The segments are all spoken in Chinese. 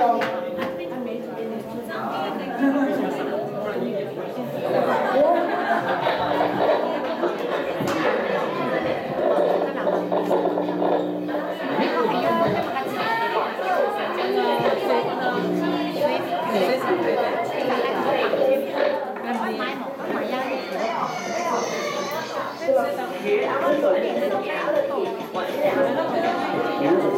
嗯好的好的好的好的好的好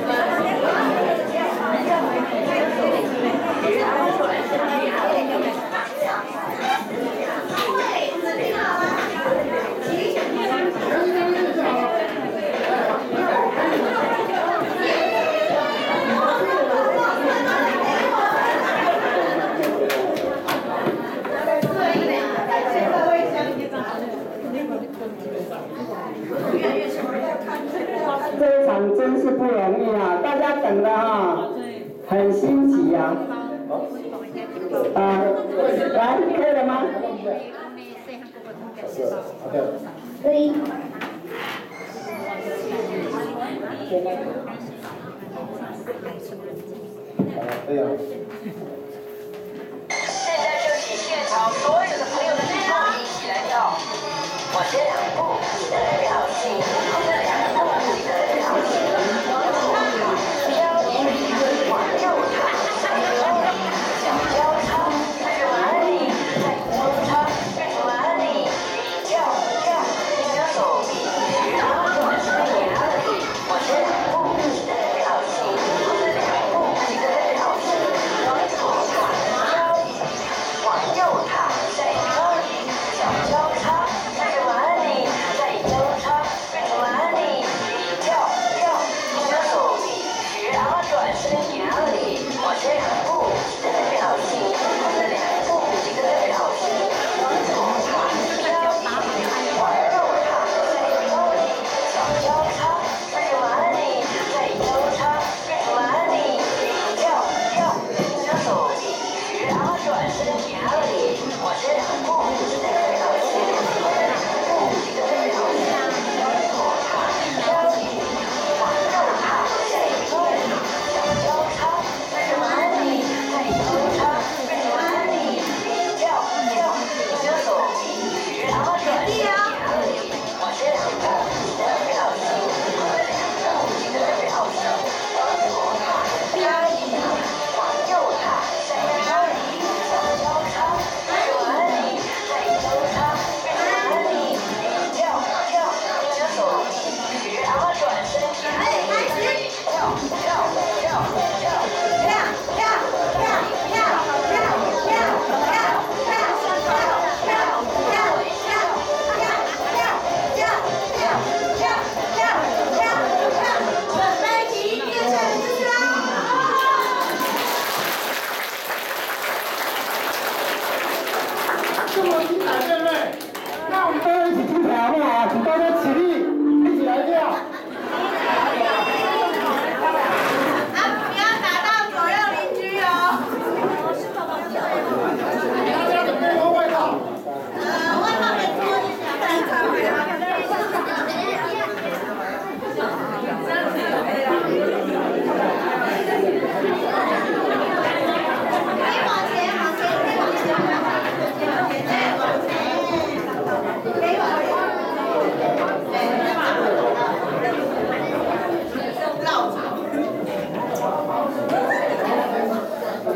真是不容易啊！大家等的啊，很心急呀。啊，来，可以了吗？可以。好的，可以啊。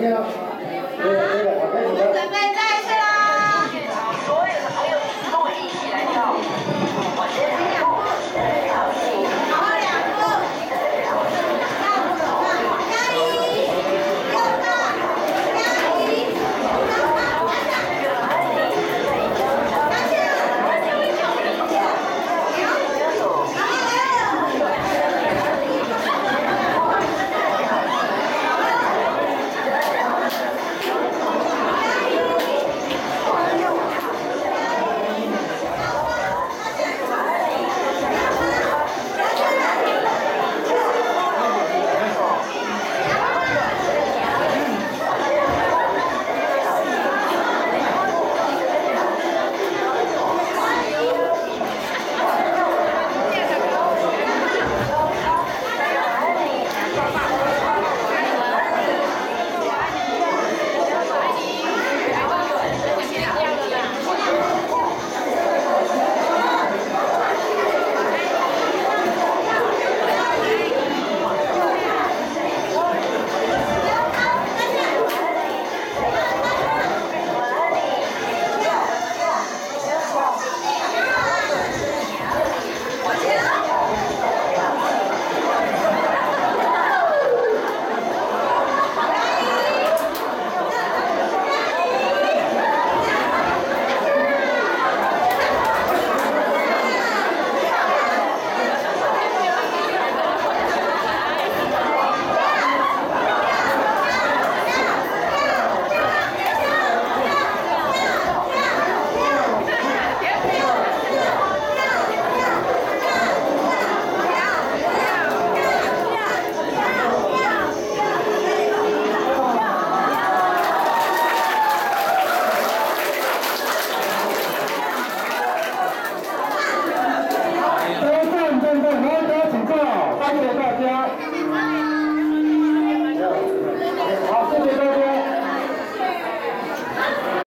Yeah.